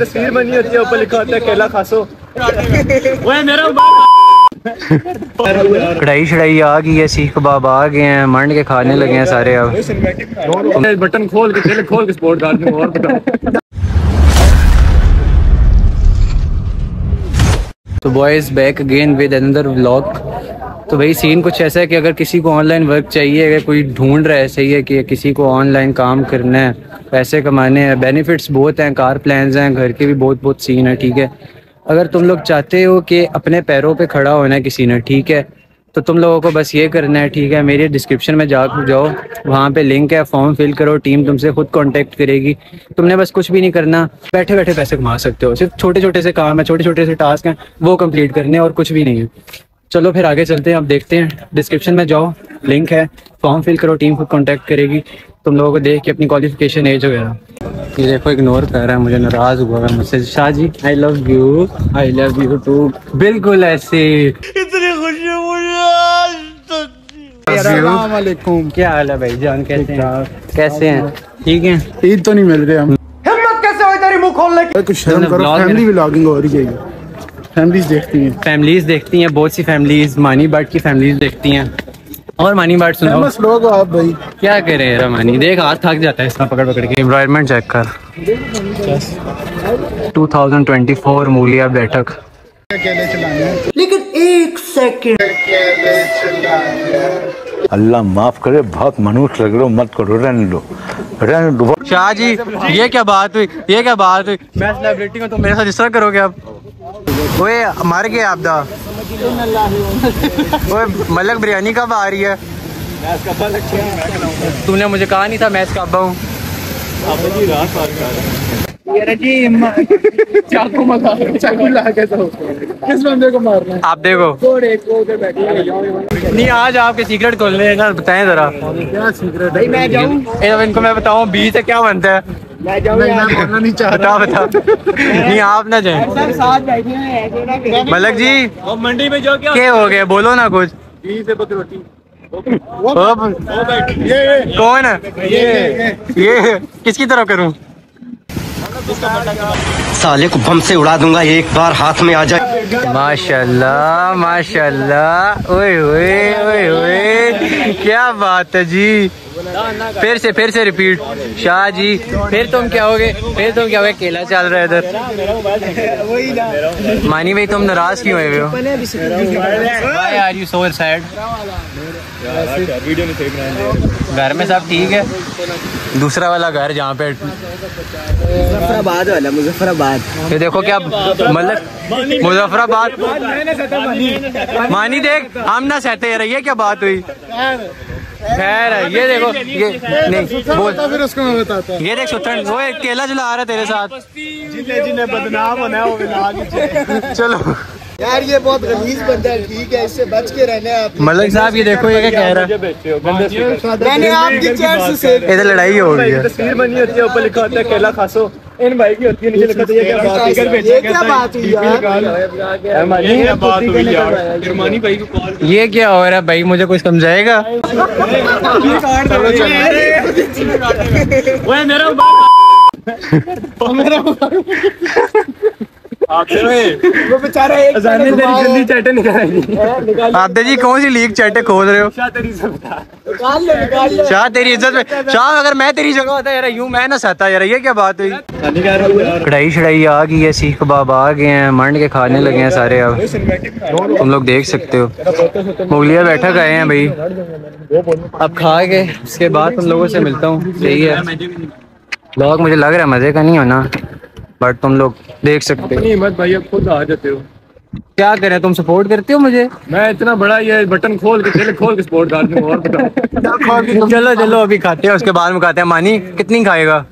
तस्वीर बनी होती है ऊपर लिखा होता है केला खासो। वो मेरा कढ़ाई शढ़ाई आ गई है सीख कबाब आ गए हैं मंड के खाने लगे हैं सारे अब। बटन खोल के पहले खोल के स्पोर्ट डाल दूँ और बता तो boys back again with another vlog तो भाई सीन कुछ ऐसा है कि अगर किसी को ऑनलाइन वर्क चाहिए, अगर कोई ढूंढ रहा है सही है कि किसी को ऑनलाइन काम करना है, पैसे कमाने हैं बेनिफिट्स बहुत हैं कार प्लान्स हैं, घर के भी बहुत बहुत सीन है, ठीक है। अगर तुम लोग चाहते हो कि अपने पैरों पे खड़ा होना है किसी ने, ठीक है तो तुम लोगों को बस ये करना है, ठीक है, मेरे डिस्क्रिप्शन में जा, जाओ, वहाँ पे लिंक है फॉर्म फिल करो टीम तुमसे खुद कांटेक्ट करेगी। तुमने बस कुछ भी नहीं करना बैठे बैठे पैसे कमा सकते हो, सिर्फ़ छोटे छोटे से काम है छोटे छोटे से टास्क हैं, वो कंप्लीट करने और कुछ भी नहीं है। चलो फिर आगे चलते हैं अब देखते हैं। डिस्क्रिप्शन में जाओ लिंक है। फॉर्म फिल करो टीम खुद कॉन्टैक्ट करेगी। तुम लोगों को देख के अपनी क्वालिफिकेशन एज वगैरह ये देखो इग्नोर कर रहा है मुझे नाराज़ हुआ है मुझसे। Shah ji I love you I love you too बिल्कुल ऐसे। इतनी खुशी मुझे क्या हाल है भाई? जान कैसे हैं? कैसे हैं? ठीक है? ईद तो नहीं मिल रहे हम। हिम्मत कैसे हुई तेरी मुँह खोलने की? कुछ शर्म करो फैमिली व्लॉगिंग हो रही है। फैमिलीज़ देखती हैं। फैमिलीज़ देखती हैं बहुत सी फैमिलीज़ मानी बाट की फैमिलीज़ देखती हैं। और मानी बाट सुनो लोग आप भाई। क्या करे यार मानी देख हाथ थक जाता है इसका पकड़ पकड़ के। एनवायरनमेंट चेक कर। 2024 मूलिया बैठक। लेकिन एक हैं अल्लाह माफ़ करे बहुत मनुष्य लग रहे हो मत करो रहने दो। रहने दो शाह जी ये क्या बात हुई? ये क्या बात हुई? मैं सेलिब्रिटी हूँ तो मेरे साथ इस तरह करोगे आप? ओए मर गए आप दा ओए मलक बिरयानी कब आ रही है? तूने मुझे कहा नहीं था मैं इसका अब्बा हूँ। चाकू मगा चाकू ला के तो किस बंदे को मारना है आप देखो। घोड़े को उधर बैठे नहीं आज आपके सीक्रेट खोलने हैं ना बताएँ जरा। क्या सीक्रेट है मैं जाऊँ? इनको मैं बताऊँ बी से क्या बनता है? मैं जाऊँ नहीं चाह बता बता। नहीं आप ना जाए। हैं मलक जी मंडी में जो क्या? क्या हो गया? बोलो ना कुछ। से ये कौन है? ये ये किसकी तरफ़ करूँ? साले को बम से उड़ा दूँगा, एक बार हाथ में आ जाए। माशाल्लाह माशाल्लाह। ओए ओए ओए ओए क्या बात है जी। फिर से फिर से रिपीट शाह जी फिर तुम क्या होगे? फिर तुम क्या होगे? केला चल रहा है इधर. मानी भाई तुम नाराज़ क्यों हुए हो? घर में सब ठीक है? दूसरा वाला घर जहाँ पे मुजफ्फराबाद वाला मुजफ्फराबाद। ये देखो क्या मतलब मुजफ्फराबाद मानी देख हम ना सहते रहे ये क्या बात हुई? खैर है ये देखो ये नहीं बोल। फिर उसको मैं बताता ये देख सुतन वो एक केला चला आ रहा है तेरे साथ। जिन्हें जिन्हें बदनाम होना है वो बिना चलो। यार ये बहुत गलीज बंदा है ठीक है इससे बच के रहना है आप। मलिक साहब ये देखो ये क्या कह रहा है। मैंने आपकी चेयर से इधर लड़ाई हो गई है। तस्वीर बनी होती है ऊपर लिखा होता है केला खासो। इन भाई की होती है नीचे लिखा होता ये क्या बात है ये क्या बात हुई यार? ये क्या बात हुई यार? जुर्मानी भाई को कॉल ये क्या हो रहा है भाई मुझे कुछ समझाएगा? ओए मेरा वो बेचारा एक जाने तेरी गंदी चैटे निकालेगी आते जी कौन सी लीक चैटे खोद रहे हो? क्या तेरी से निकाल ले निकाल ले। शाह तेरी इज़्ज़त में शाह अगर मैं तेरी जगह होता यार यूँ मैं ना सहता यार ये क्या बात हुई? कढ़ाई शढ़ाई आ गई है सीख कबाब आ गए हैं मंड के खाने लगे हैं सारे अब। तुम लोग देख सकते हो। मुगलिया बैठक आए हैं भाई। अब खा के उसके बाद तुम लोगों से मिलता हूँ। सही है। ब्लॉग मुझे लग रहा है मज़े का नहीं होना बट तुम लोग देख सकते हो। हिम्मत भाई अब खुद आ जाते हो। क्या करें तुम सपोर्ट करते हो मुझे? मैं इतना बड़ा ये बटन खोल के पहले खोल के स्पोर्ट डाल दूँ और बता चलो चलो अभी खाते हैं उसके बाद में खाते हैं। मानी कितनी खाएगा?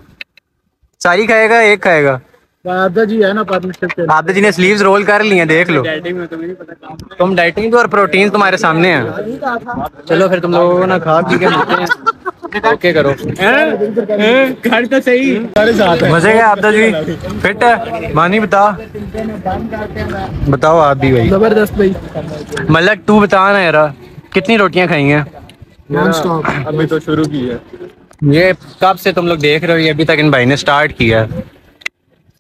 सारी खाएगा एक खाएगा? दादा जी है ना पार्टनरशिप के। जी ने स्लीव्स रोल कर लिए देख लो। तुम डाइटिंग तो और प्रोटीन तुम्हारे सामने है। चलो फिर तुम लोगों को ना खा पी के मिलते हैं। ओके करो। घर तो सही। मज़े गए आदित्य जी। फिट है? मानी बता। बताओ आप भी भाई। ज़बरदस्त भाई। मलक तू बता ना यार। कितनी रोटियाँ खाई हैं अभी तो शुरू की है। ये कब से तुम लोग देख रहे हो? ये अभी तक इन भाई ने स्टार्ट किया है।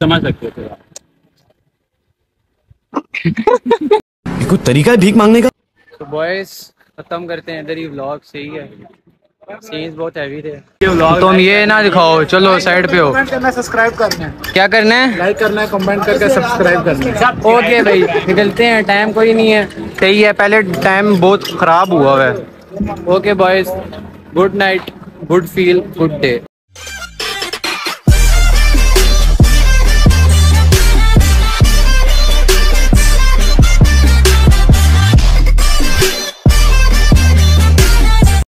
समझ सकते हो। फिर कोई तरीका है भीख मांगने का? तो बॉयज़ खत्म करते हैं इधर ही व्लॉग सही है। सीन्स बहुत हैवी थे। तुम ये ना दिखाओ चलो साइड पे हो। करना सब्सक्राइब करना है। क्या करना है? लाइक करना है कमेंट करके सब्सक्राइब करना है। ओके भाई निकलते हैं टाइम कोई नहीं है। सही है पहले टाइम बहुत खराब हुआ है okay boys good night good feel good day